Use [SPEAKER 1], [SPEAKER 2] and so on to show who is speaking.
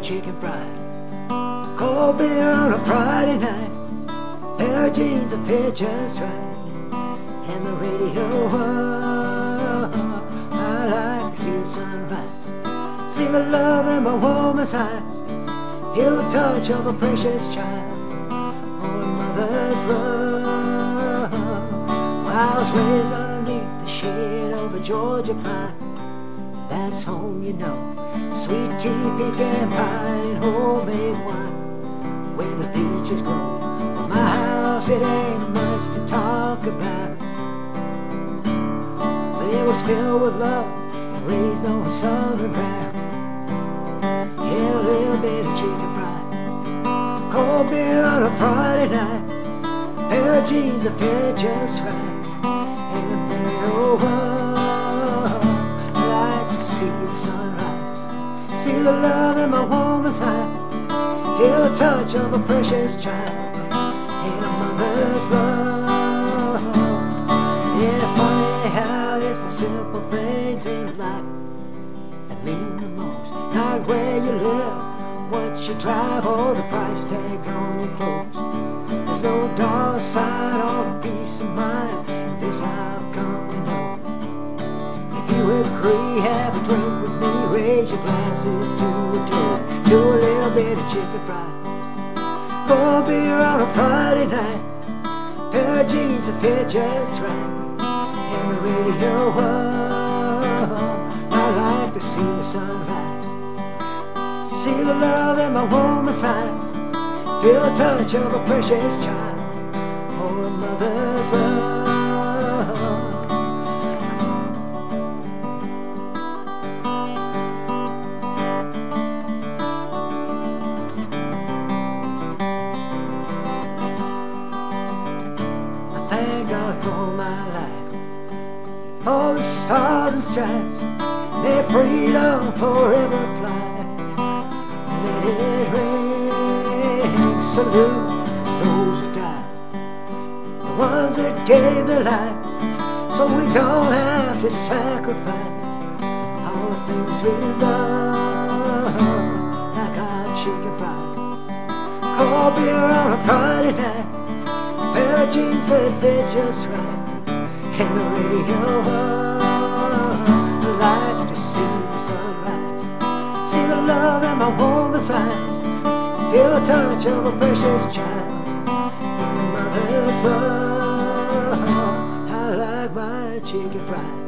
[SPEAKER 1] chicken fried. Cold beer on a Friday night. Pair of jeans that fit just right. And the radio. Oh, I like to see the sunrise. See the love in my woman's eyes. Feel the touch of a precious child. Oh, a mother's love. Was raised underneath the shade of a Georgia pine. That's home, you know. Sweet tea, pecan pie, homemade wine. Where the peaches grow. My house, it ain't much to talk about. But it was filled with love, and raised on southern ground. Yeah, a little bit of chicken fried. Cold beer on a Friday night. Pair of jeans that fit just right. The love in my woman's eyes. Feel the touch of a precious child. And a mother's love. Yeah, it's funny how it's the simple things in life that mean the most. Not where you live, what you drive, or the price tags on your clothes. There's no dollar sign or peace of mind. This I've come to know. If you agree, Raise your glasses to a toast. Do a little bit of chicken fried. Cold beer on a Friday night. Pair of jeans that fit just right. And the radio. Oh, I like to see the sunrise. See the love in my woman's eyes. Feel the touch of a precious child. Oh, a mother's love. God for my life, for the stars and stripes. May freedom forever fly. Let it ring, salute those who died, the ones that gave their lives, so we don't have to sacrifice all the things we love, like our chicken fried, cold beer on a Friday night of jeans that fit just right And the radio I like to see the sunrise See the love in my woman's eyes Feel the touch of a precious child And the mother's love I like my chicken fried